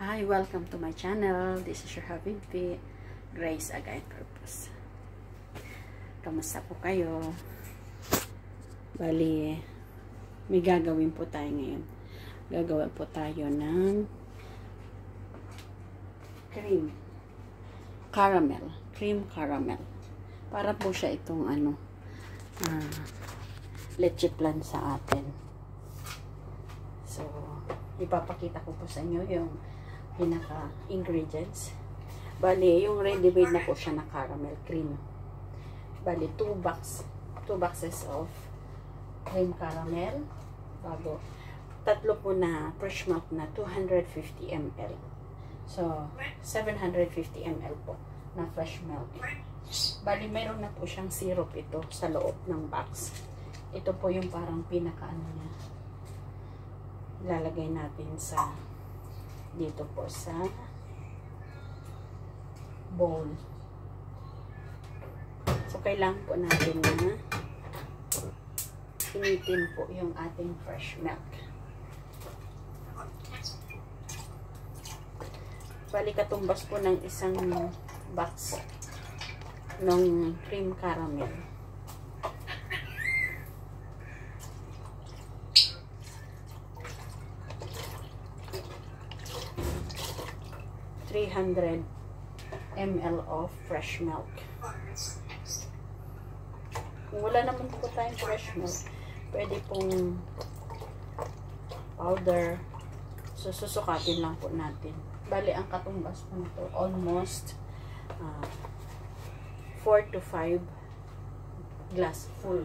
Hi, welcome to my channel. This is your Habibi, Grace Agay Purpose. Kamusta po kayo? Bali, may gagawin po tayo ngayon. Gagawa po tayo ng cream. Caramel. Cream caramel. Para po siya itong ano, uh, leche plan sa atin. So, ipapakita ko po sa inyo yung pinaka-ingredients. Bali, yung ready-made na po siya na caramel cream. Bali, 2 box, 2 boxes of cream caramel. Bago, tatlo po na fresh milk na 250 ml. So, 750 ml po na fresh milk. Bali, meron na po siyang syrup ito sa loob ng box. Ito po yung parang pinaka-ano niya. Ilalagay natin sa dito po sa bowl. So, kailangan po natin na initin po yung ating fresh milk. Bali katumbas po ng isang box ng cream caramel. Three hundred ml of fresh milk. Kung wala naman po tayong fresh milk, pwede pong powder. So, susukatin lang po natin. Bali, ang katumbas po nito, almost uh, 4 to 5 glass full.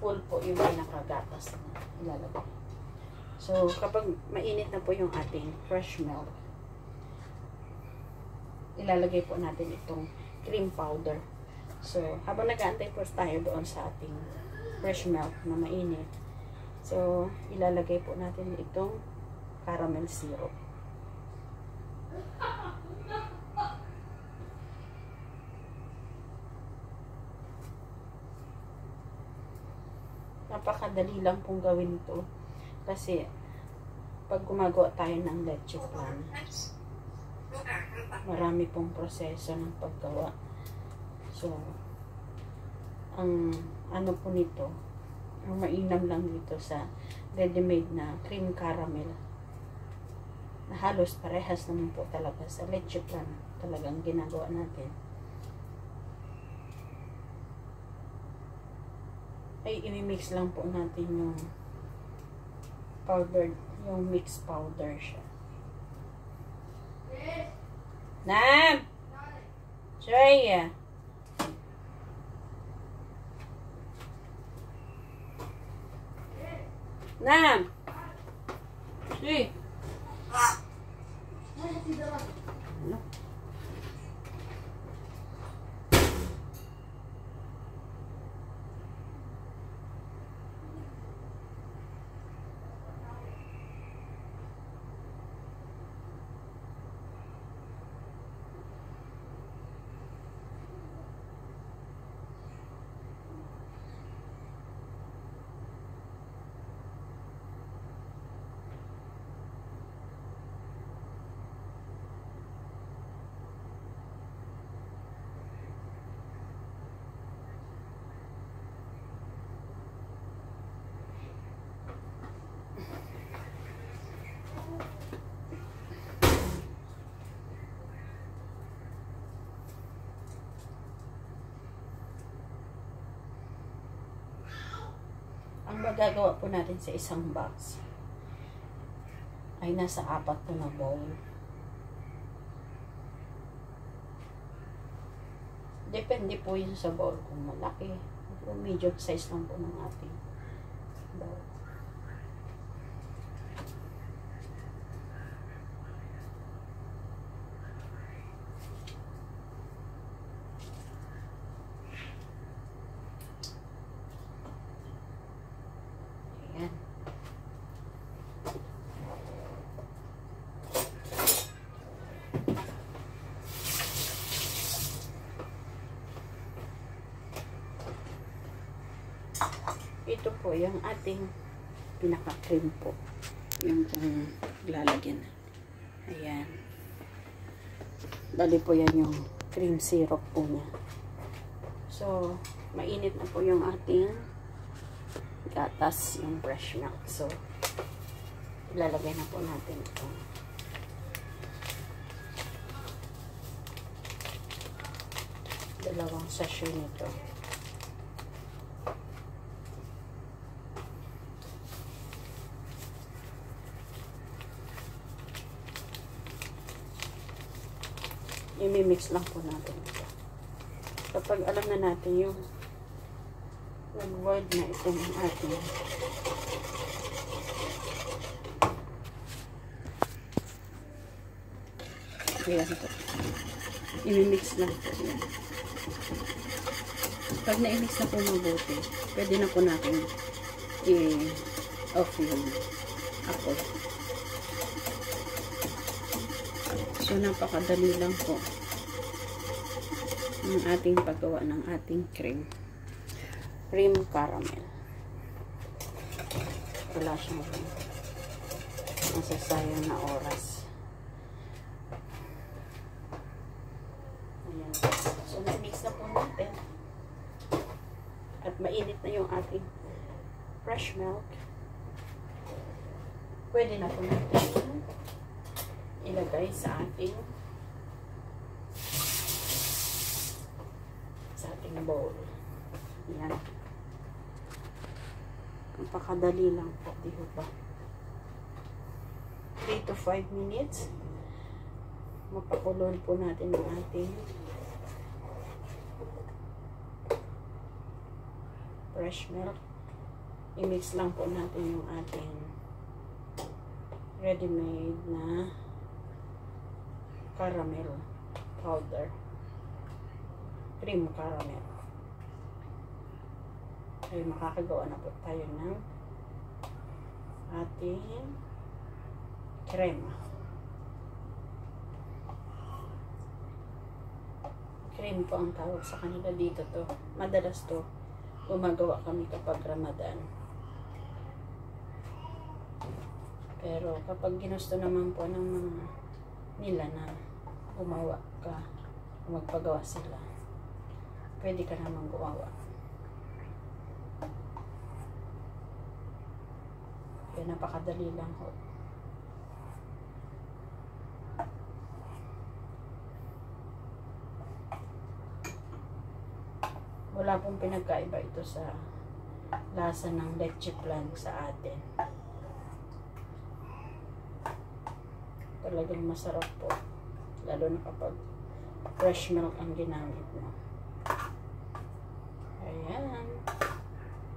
Full po yung pinakagatas na ilalagay. So, kapag mainit na po yung ating fresh milk, ilalagay po natin itong cream powder. So, habang nag-aantay po tayo doon sa ating fresh milk na mainit, so, ilalagay po natin itong caramel syrup. Napakadali lang pong gawin to. Kasi, pag gumagawa tayo ng leche plan, marami pong proseso ng paggawa. So, ang ano po nito, ang mainam lang dito sa ready-made na cream caramel na halos parehas naman po talaga sa leche plan talagang ginagawa natin. Ay, imimix lang po natin yung powder, yung mix powder siya. 来，谁呀？来，谁？Ang magagawa po natin sa isang box ay nasa apat po na bowl. Depende po yun sa bowl kung malaki. Medium size lang po ng ating bowl. Ayan. Ito po yung ating pinaka-cream po. Yung kung lalagyan. Ayan. Bali po yan yung cream syrup po niya. So, mainit na po yung ating gatas, yung fresh milk. So, ilalagay na po natin ito. Dalawang sachet nito. Imimix lang po natin ito. Kapag alam na natin yung nag-void na ito ng ating Ayan ito. Imimix lang po yan. Pag na-imix na po mabuti, pwede na po natin i-off yung apple. So, napakadali lang po ng ating paggawa ng ating cream. Cream caramel. Wala siyang masasayang na oras. Ayan. So, na-mix na po natin. At mainit na yung ating fresh milk. Pwede na po natin ilagay sa ating sa ating bowl. Yan. Napakadali lang po, di ba? 3 to 5 minutes. Mapakulon po natin ang ating fresh milk. I-mix lang po natin yung ating ready-made na caramel powder. Cream caramel. Ay makakagawa na po tayo ng ating crema. Cream po ang tawag sa kanila dito to. Madalas to gumagawa kami kapag Ramadan. Pero kapag ginusto naman po ng mga nila na gumawa ka. Magpagawa sila. Pwede ka naman gumawa. Kaya napakadali lang ho. Wala pong pinagkaiba ito sa lasa ng leche plan sa atin. Talagang masarap po. Lalo na kapag fresh milk ang ginamit mo. Ayan.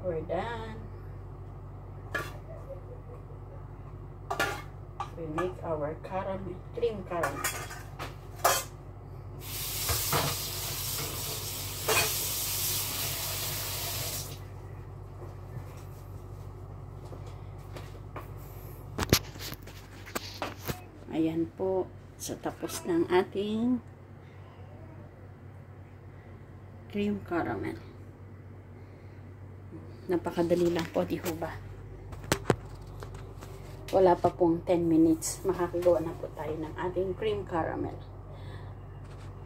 We're done. We make our caramel, cream caramel. Ayan po, sa tapos ng ating cream caramel. Napakadali lang po, di ho ba? Wala pa pong 10 minutes. Makakagawa na po tayo ng ating cream caramel.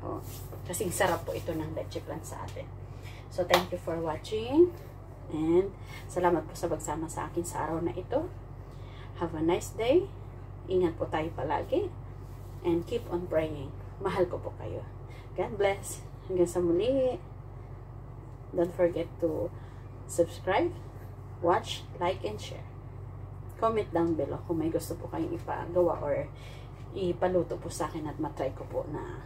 Oh, kasing sarap po ito ng leche plan sa atin. So, thank you for watching. And, salamat po sa pagsama sa akin sa araw na ito. Have a nice day. Ingat po tayo palagi. And keep on praying. Mahal ko po kayo. God bless. Hanggang sa muli. Don't forget to subscribe, watch, like, and share. Comment down below kung may gusto po kayong ipagawa or ipaluto po sa akin at matry ko po na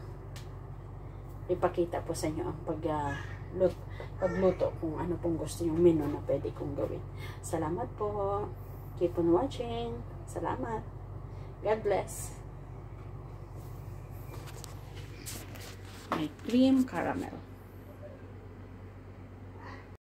ipakita po sa inyo ang pag, uh, lut, pagluto kung ano pong gusto yung menu na pwede kong gawin. Salamat po. Keep on watching. Salamat. God bless. My cream caramel.